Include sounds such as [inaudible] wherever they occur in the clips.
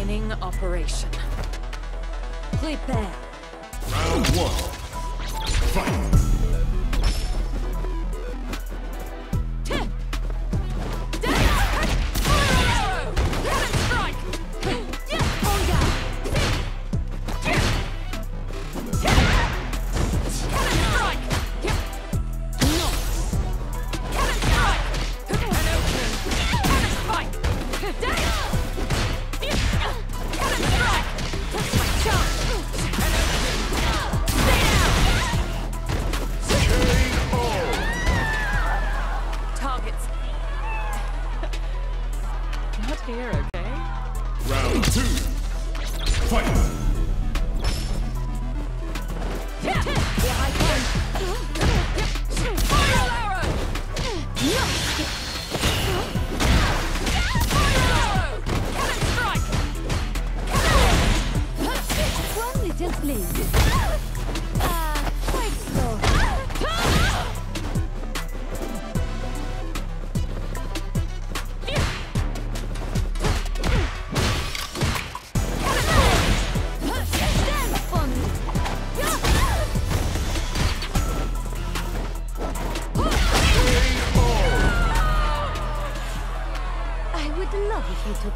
Beginning operation. Prepare. Round one. Fight. Targets. [laughs] Not here, okay? Round two. Fight.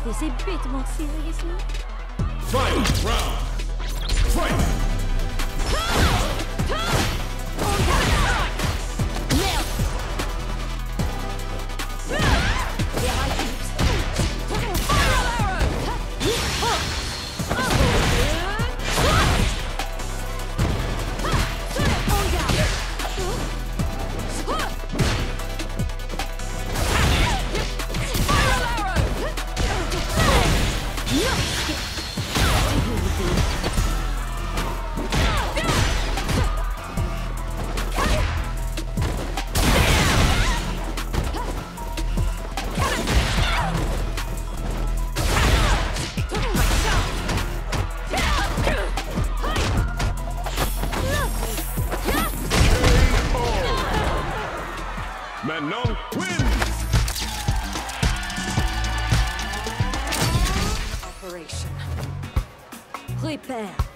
This a bit more seriously. Final round. Fight. Manon wins. Operation. Prepare.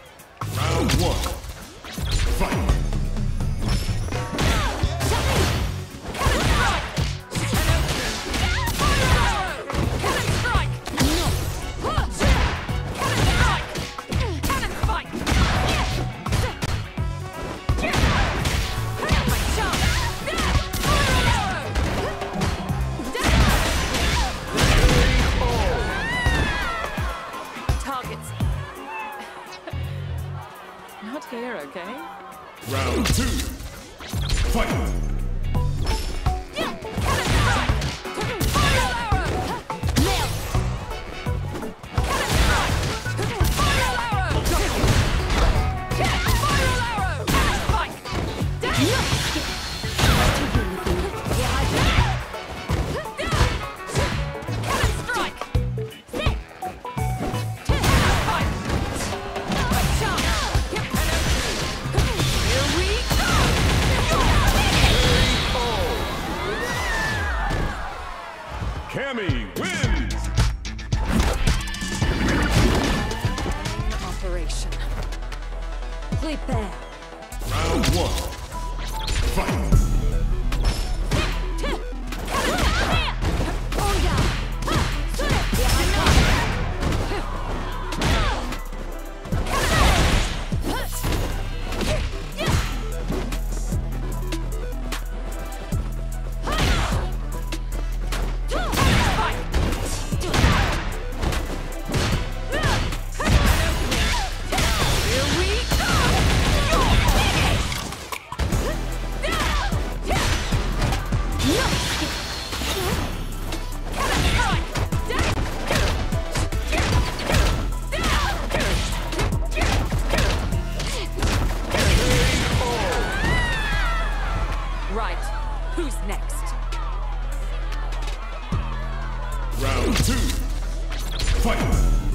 Okay? Round two. Fight. Prepare. Round one. Fight. Round two. Fight!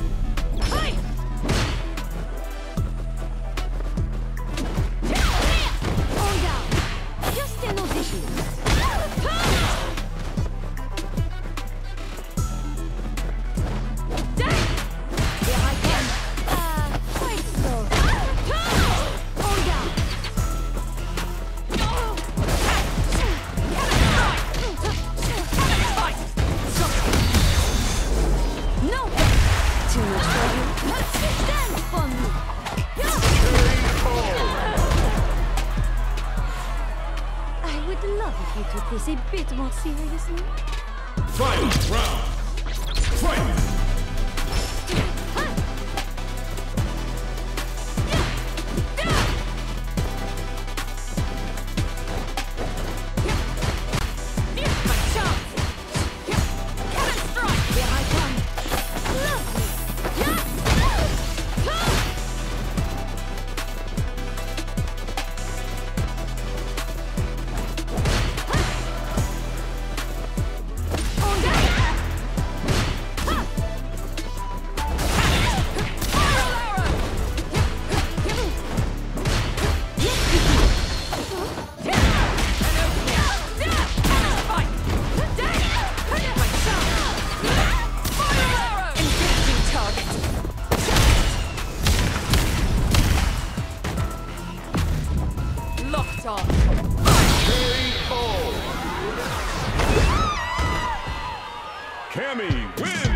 This a bit more seriously? Final round. Fight! Locked on. Cammy wins!